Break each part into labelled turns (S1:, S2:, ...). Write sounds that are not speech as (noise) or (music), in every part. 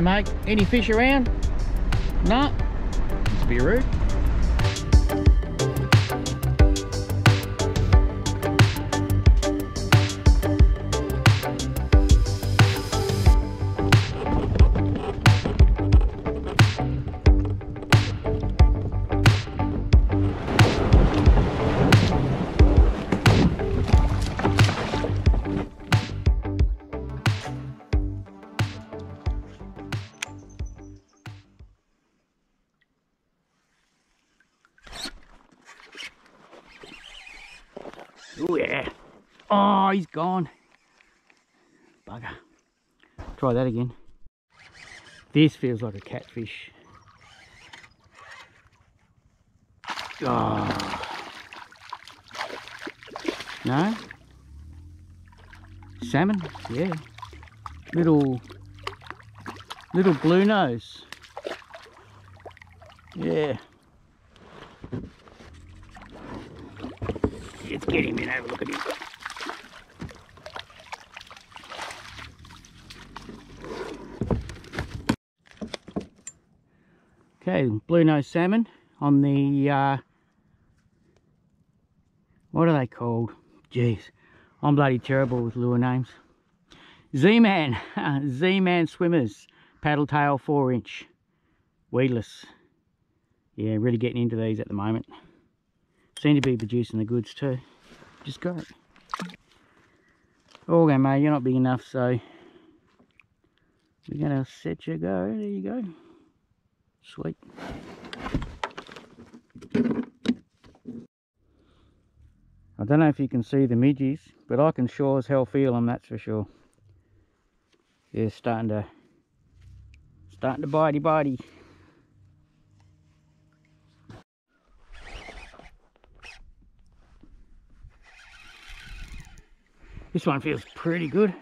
S1: Mate, any fish around? No? It's a rude. Oh, he's gone. Bugger. Try that again. This feels like a catfish. Oh. No? Salmon? Yeah. Little, little blue nose. Yeah. Let's get him in, have a look at him. Okay, blue nose salmon on the, uh, what are they called? Jeez, I'm bloody terrible with lure names. Z-Man, (laughs) Z-Man swimmers, paddle tail 4 inch, weedless. Yeah, really getting into these at the moment. Seem to be producing the goods too. Just great. Okay, mate, you're not big enough, so we're gonna set you go. There you go. Sweet. I don't know if you can see the midges, but I can sure as hell feel them, that's for sure. Yeah, starting to starting to bitey bitey. This one feels pretty good.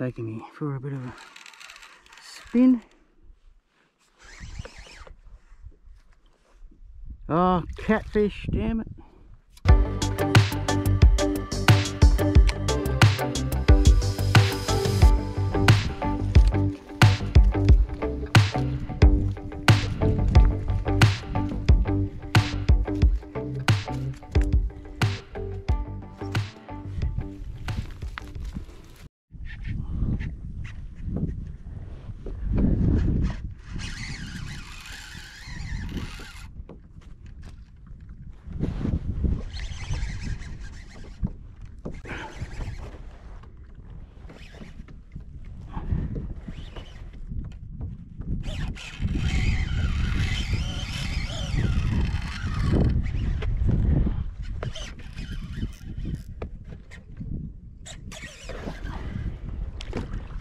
S1: Taking me for a bit of a spin. Oh, catfish, damn it.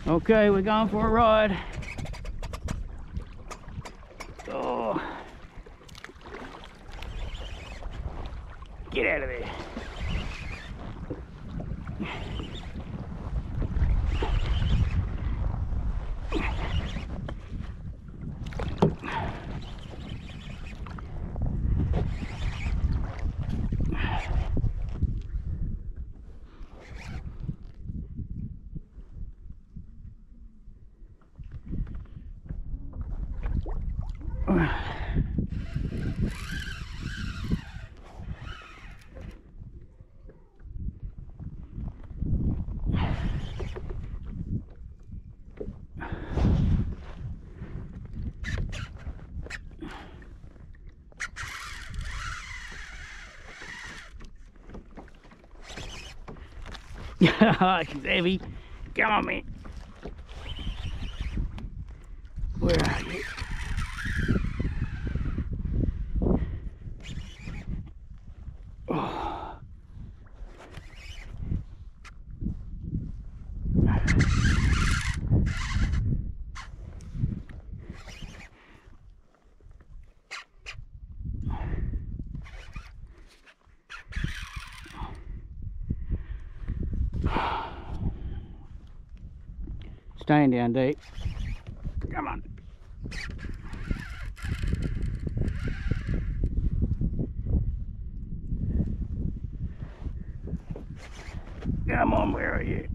S1: Okay, we're going for a ride. Oh. Get out of there. (laughs) Heavy. Come on, man. staying down deep. Come on. Come on, where are you?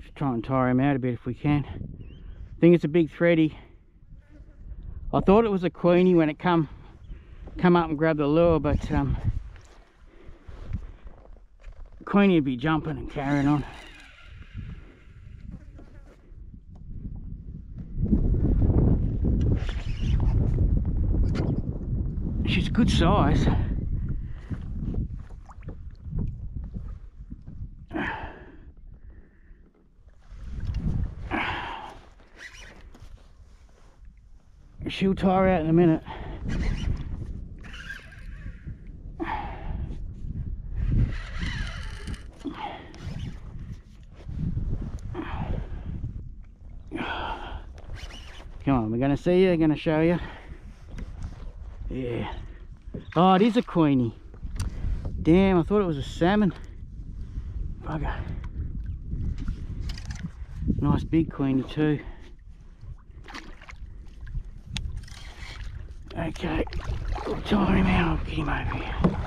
S1: Just try and tire him out a bit if we can. I think it's a big thready. I thought it was a queenie when it come come up and grabbed the lure, but um, queenie would be jumping and carrying on. She's a good size. She'll tire out in a minute. To see you, going to show you. Yeah. Oh, it is a queenie. Damn, I thought it was a salmon. Bugger. Nice big queenie too. Okay, we'll tire him out, I'll get him over here.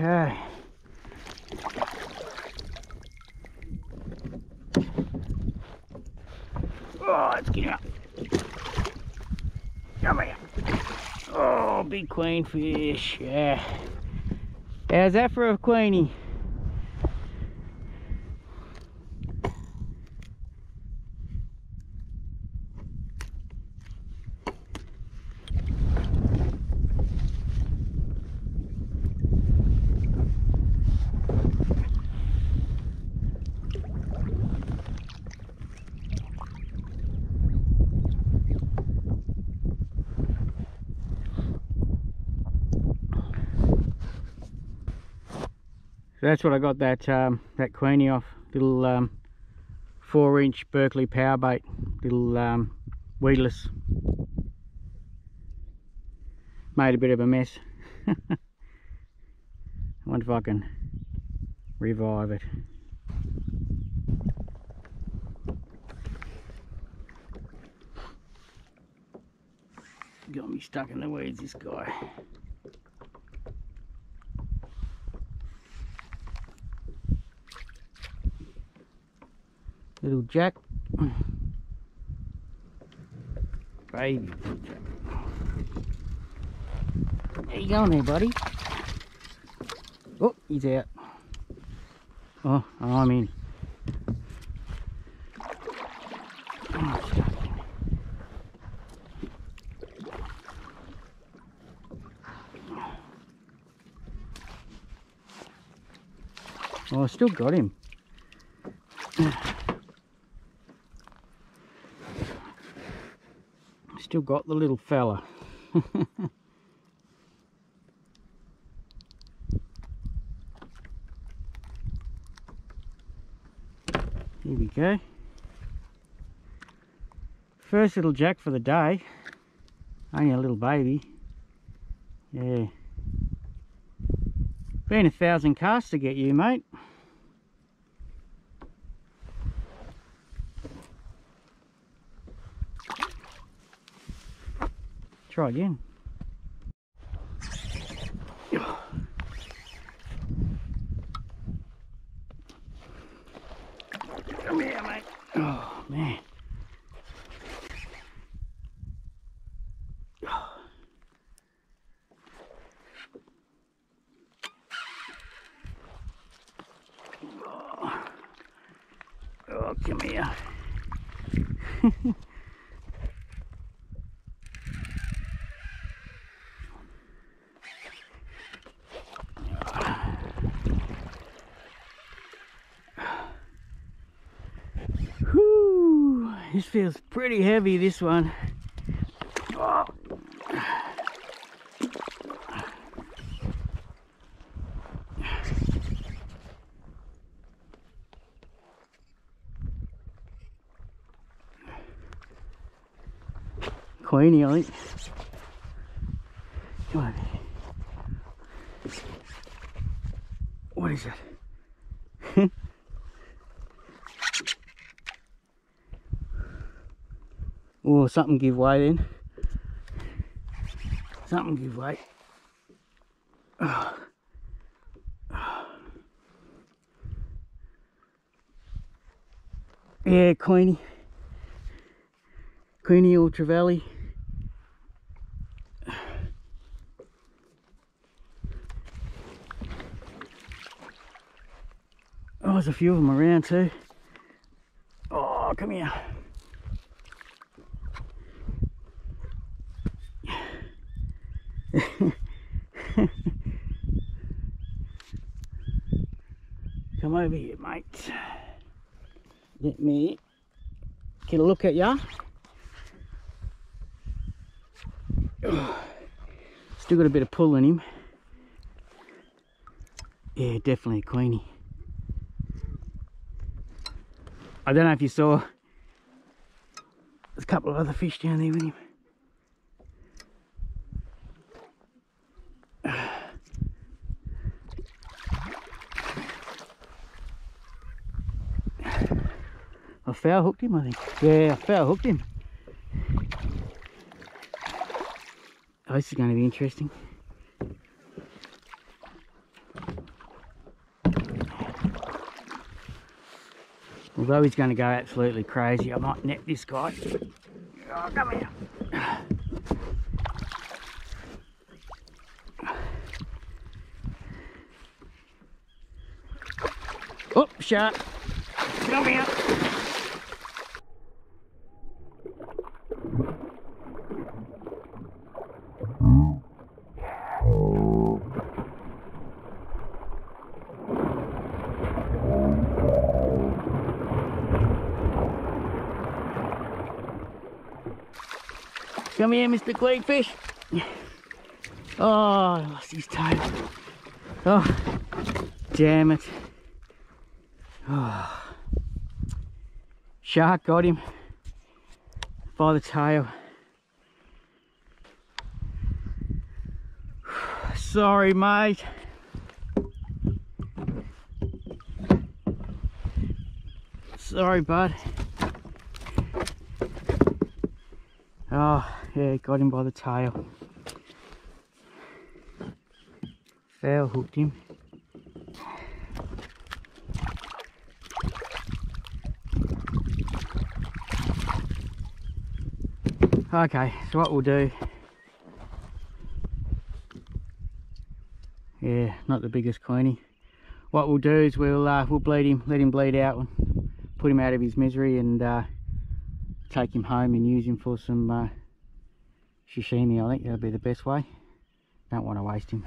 S1: Okay. Oh, let's get out. Come here. Oh, big queen fish. Yeah. How's that for a queenie? That's what I got that um, that queenie off. Little um, four inch Berkley power bait, little um, weedless. Made a bit of a mess. (laughs) I wonder if I can revive it. Got me stuck in the weeds, this guy. Little Jack. Baby Jack. You going there, buddy? Oh, he's out. Oh, I'm in. Oh, I still got him. Still got the little fella. (laughs) Here we go. First little jack for the day. Only a little baby. Yeah. Been a thousand casts to get you, mate. Try again. This feels pretty heavy, this one. Oh. Queenie, think. Come on. What is it? Oh, something give way then. Something give way. (sighs) Yeah, Queenie. Queenie or Trevally. (sighs) Oh, there's a few of them around too. Oh, come here. come over here, mate. Let me get a look at ya. (sighs) Still got a bit of pull in him. Yeah, definitely a queenie. I don't know if you saw, there's a couple of other fish down there with him. Foul hooked him, I think. Yeah, I foul hooked him. Oh, this is going to be interesting. Although he's going to go absolutely crazy, I might net this guy. Oh, come here. Oh, shark. Come here. Come here, Mr. Clayfish. Oh, I lost his tail. Oh, damn it. Oh. Shark got him by the tail. Sorry, mate. Sorry, bud. Oh, yeah, got him by the tail. Foul hooked him. Okay, so what we'll do, yeah, not the biggest queenie. What we'll do is we'll uh, we'll bleed him, let him bleed out, put him out of his misery, and uh, take him home and use him for some uh, sashimi. I think that'll be the best way. Don't want to waste him.